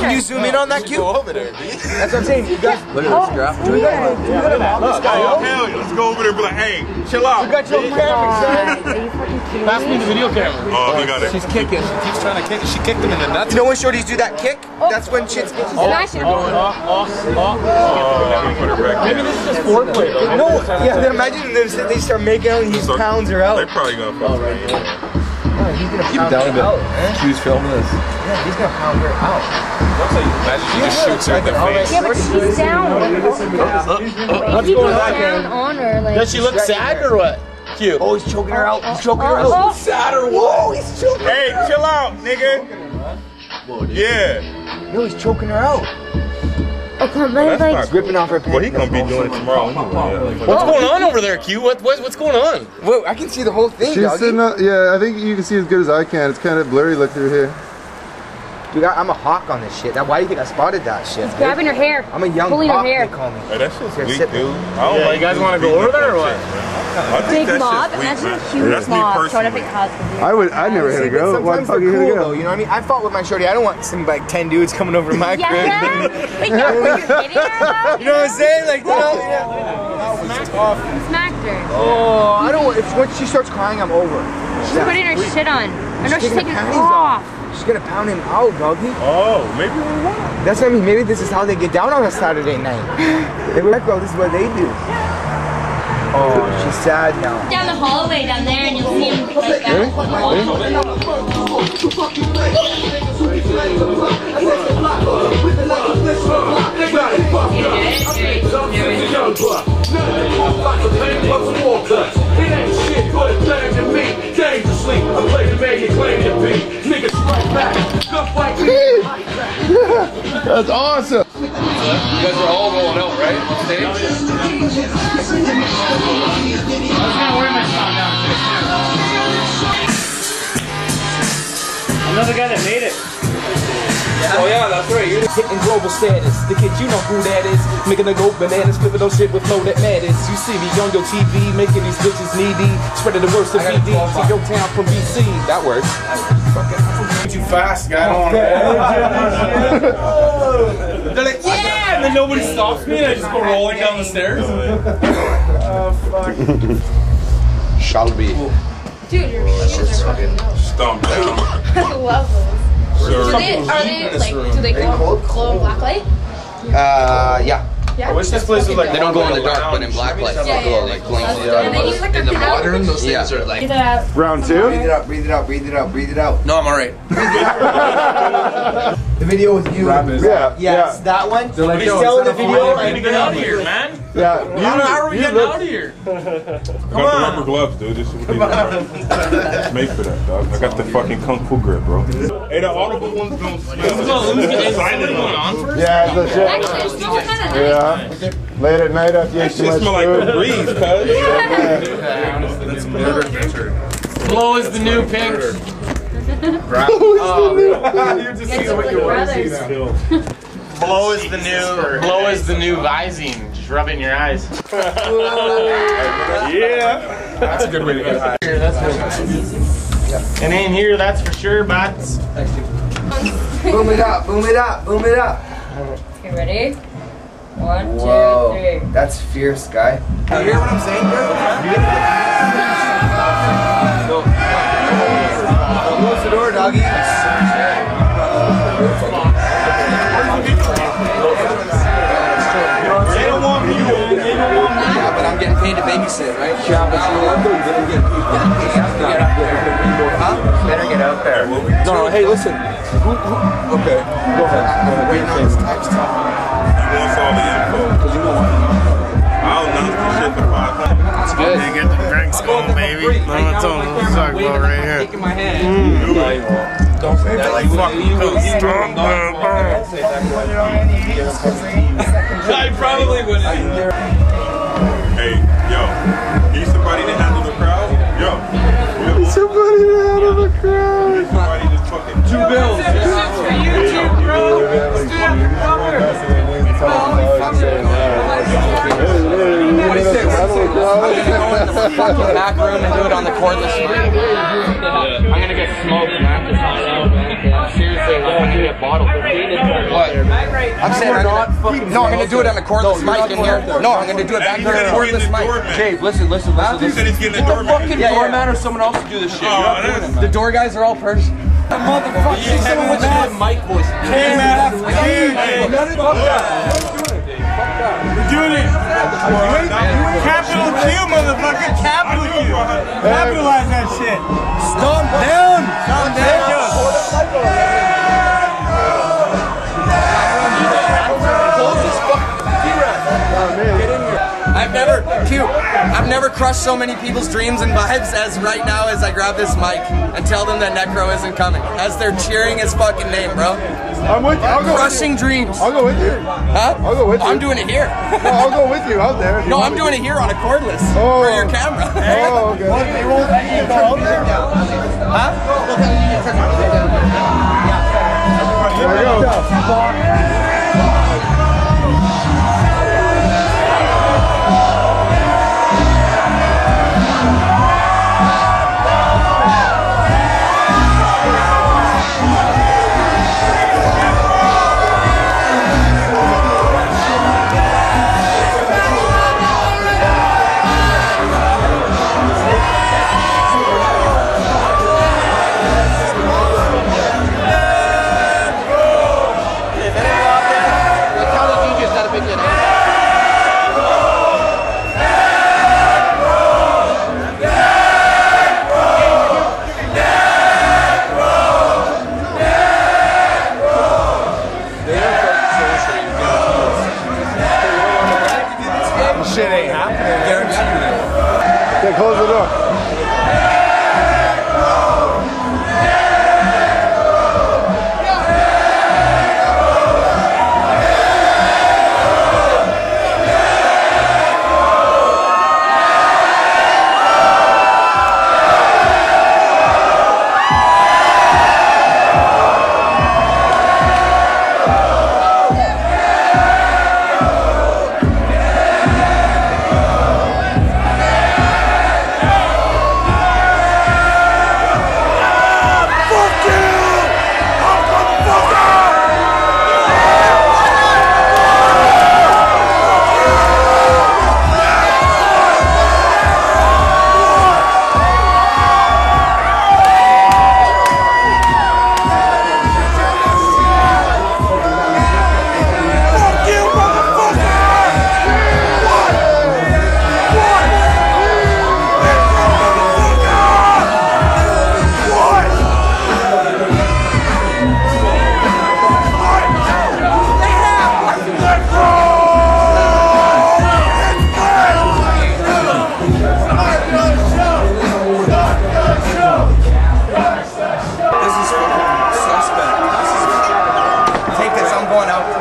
Can you zoom in on that cute? That's what I'm saying. You guys, oh, Look at this girl. we gotta go. We gotta mount. Oh, hell yeah. Let's go over there and be like, hey, chill out. You got your camera, son. Are you fucking kidding Pass me me? the video camera. Oh, oh look at it. She's kicking. She keeps trying to kick. She kicked him in the nuts. You know when shorties do that kick? Oh. That's when shit's getting. Smash it. Oh, oh, oh. Oh, put it back Maybe there. this is just foreplay though. No, yeah, then imagine they, they start making out and these pounds are They out. probably gonna fuck right. Oh, he's gonna Keep pound down a her bit. out, man. Q's filming this. Yeah, he's gonna pound her out. Looks like imagine she just shoots her in the face. Yeah, but she's down. What's going on, down on her, like. Does she look sad or what? Cute. Oh, he's choking her out. He's choking her Oh, out. oh. oh. Sad or whoa, he's choking. Hey, chill out, nigga. Yeah. No, he's choking her out. Oh, come That's on, like. not Ripping off her pants. Well, he gonna be doing it tomorrow anyway. Yeah. What's going on over there, Q? What, what what's going on? Whoa, I can see the whole thing, She's doggy. sitting up. Yeah, I think you can see as good as I can. It's kind of blurry look through here. Dude, I- I'm a hawk on this shit. That, why do you think I spotted that shit? dude? Grabbing her hair. I'm a young Pulling her hawk, hair. they call me. Hey, that shit's Here, weak, dude. I don't Yeah, like you guys wanna go over there or what? I think Big that mob. weak, Imagine a huge That's mob showing up at your house. I would. I never hit a See, but girl. Why sometimes they're you cool though, you know what I mean? I fought with my shorty. I don't want some like ten dudes coming over to my Yeah, crib. yeah. Like, yeah, were you hitting her? You know what I'm saying? Like, you know, yeah. Smacked her. Oh, I don't want. If once she starts crying, I'm over. She's putting her shit on. I know she's taking taking her it panties off. She's gonna pound him out, doggy. Oh, maybe we won't. That's what I mean. Maybe this is how they get down on a Saturday night. they were like, "Oh, this is what they do." Oh, she's sad now. Down the hallway down there, and you'll see him like that. That's awesome. You guys are all rolling out, right? On stage? Another guy that made it. Oh yeah, that's right. You're Hitting global status. The kid, you know who that is. Making the go bananas, flipping those shit with flow that matters. You see me on your TV, making these bitches needy. Spreading the worst of BD to your town from BC. That works. Too fast, guy. I don't want They're like, yeah, and then nobody stops me, and I just go rolling down the stairs. Oh fuck. Shall be. Dude, your shoes are fucking Stomp down. I love those. Sir. Do they, are they like, do they glow, glow in black light? Uh, yeah. Yeah. I wish this place was like. They don't go in the dark, but in black light, Yeah, they yeah, glow yeah. like blinks. And then you like In the modern, those Yeah. things are like. Get that. Round Breathe two. it out. Breathe it out. Breathe it out. Breathe it out. No, I'm alright. The video with you. Yeah. Yes, that one. They're like, He's yo, telling the instead of video. we need to get out of here, man. Yeah. You, How are we getting look- out of here? I got the rubber gloves, dude. This shit would be It's made for that, dog. I got the fucking kung fu grip, bro. Hey, the audible ones don't smell. Well, let me get silent going on first. Yeah, it's a shit. Actually, it's still kind of nice. Yeah. Late at night after you ate too shit much smell like the food. breeze, cuz. Blow is the new pink. It's like brothers. Blow is the new. Blow is the new Visine. Just rub it in your eyes. Yeah. That's a good way to get high. That's good. And in here, that's for sure, bats. Boom it up. Boom it up. Boom it up. Okay, ready? One, two, three. That's fierce, guy. You hear what I'm saying, bro? The door, doggy. They don't want me. They don't want me. Yeah, but I'm getting paid to babysit, right? Yeah, but Better get out there. No, no, hey, listen. Who, who, okay, go ahead. Go ahead. Wait, no, it's text talk. Drinks going, baby. I'm gonna tell them what to talk right here. Taking my hand. Don't say that like fucking I probably wouldn't. Hey, yo. Need somebody to handle the crowd? Yo. Yo. Somebody out of the crowd. Somebody just fucking. Two bills. Fucking back room and do it on the cordless mic. I'm gonna get smoked, man. Seriously, like, I'm gonna get bottles. What? I'm saying I'm gonna, no, I'm gonna do it on a cordless mic in here. No, I'm gonna do it back He there on a cordless the mic. doorman. Dave, listen, listen, listen. He said he's getting the doorman. fucking Yeah, yeah. doorman or someone else to do this shit. Oh, You're not that's- doing. The door guys are all Persian. Motherfucker, see someone with a mic voice. Hey, man. Hey, hey. doing it. Capital Q, motherfucker. Capital Q. Capitalize that shit. Stomp down. I've never, Q, I've never crushed so many people's dreams and vibes as right now as I grab this mic and tell them that Necro isn't coming. As they're cheering his fucking name, bro. I'm with you. I'll go Crushing with you. dreams. I'll go with you. Huh? I'll go with you. I'm doing it here. No, I'll go with you out there. if you No, I'm doing it here on a cordless Oh. for your camera. Oh, okay. Huh? shit ain't happening. Guarantee you that. Yeah, close the door. going out.